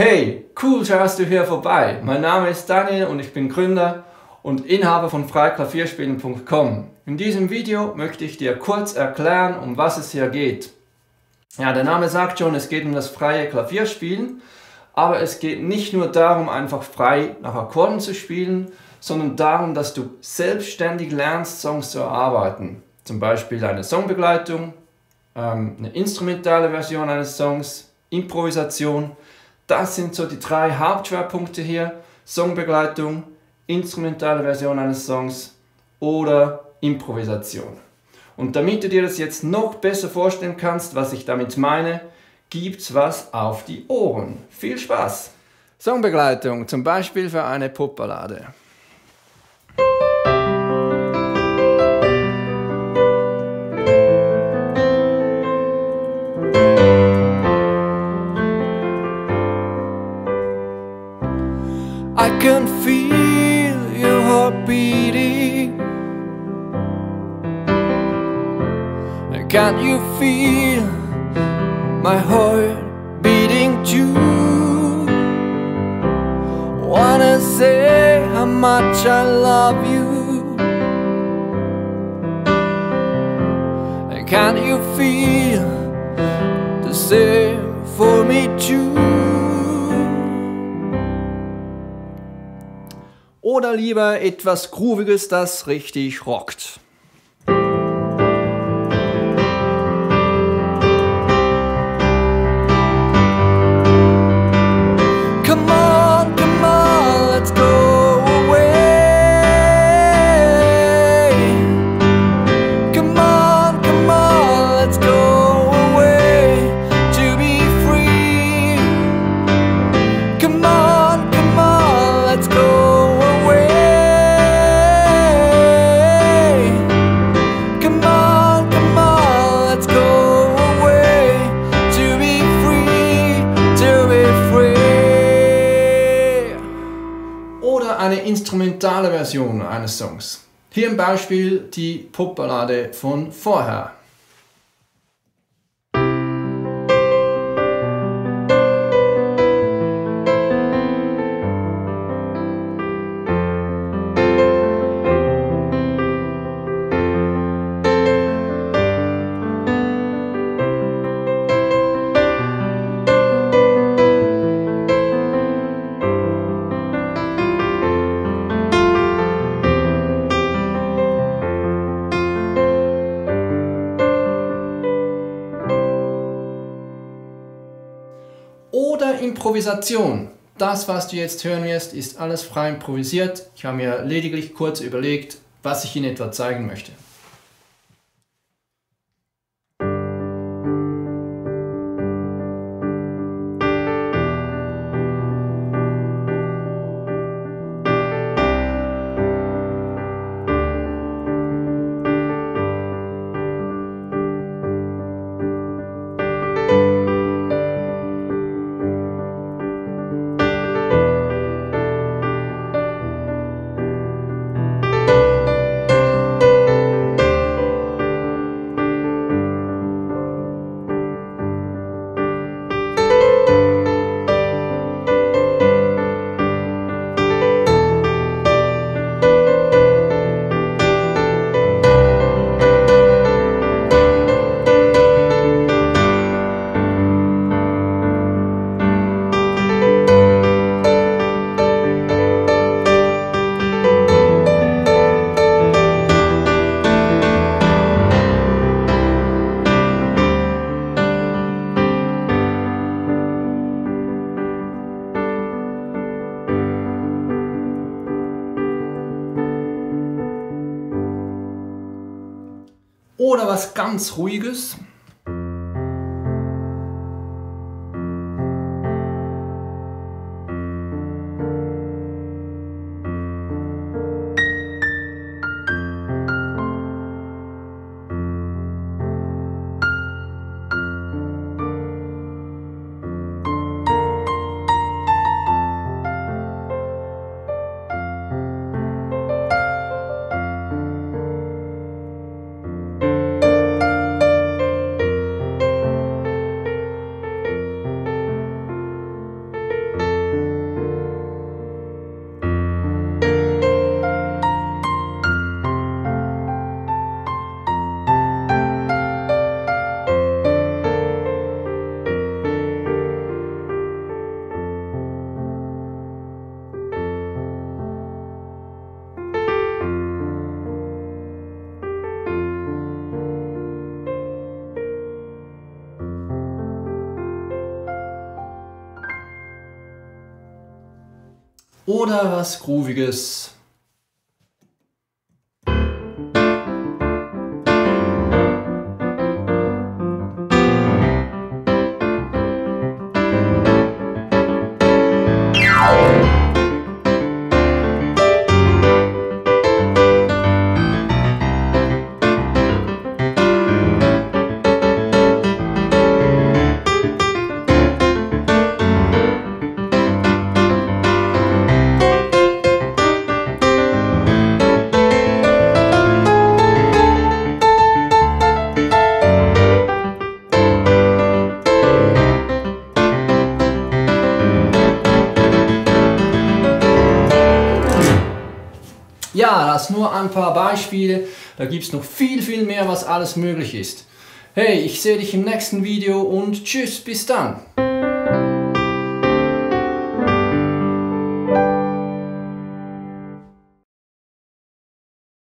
Hey, cool schaust du hier vorbei. Mein Name ist Daniel und ich bin Gründer und Inhaber von freiklavierspielen.com. In diesem Video möchte ich dir kurz erklären, um was es hier geht. Ja, der Name sagt schon, es geht um das freie Klavierspielen, aber es geht nicht nur darum, einfach frei nach Akkorden zu spielen, sondern darum, dass du selbstständig lernst, Songs zu erarbeiten. Zum Beispiel eine Songbegleitung, ähm, eine instrumentale Version eines Songs, Improvisation. Das sind so die drei Hauptschwerpunkte hier. Songbegleitung, instrumentale Version eines Songs oder Improvisation. Und damit du dir das jetzt noch besser vorstellen kannst, was ich damit meine, gibt's was auf die Ohren. Viel Spaß! Songbegleitung, zum Beispiel für eine Popballade. I can feel your heart beating. Can't you feel my heart beating too? Wanna say how much I love you. Can't you feel the same for me too? Oder lieber etwas Grooviges, das richtig rockt. Eine instrumentale Version eines Songs. Hier im Beispiel die Popballade von vorher. Improvisation. Das, was du jetzt hören wirst, ist alles frei improvisiert. Ich habe mir lediglich kurz überlegt, was ich in etwa zeigen möchte. Oder was ganz Ruhiges. Oder was Grooviges. Das nur ein paar Beispiele. Da gibt es noch viel, viel mehr, was alles möglich ist. Hey, ich sehe dich im nächsten Video und tschüss, bis dann.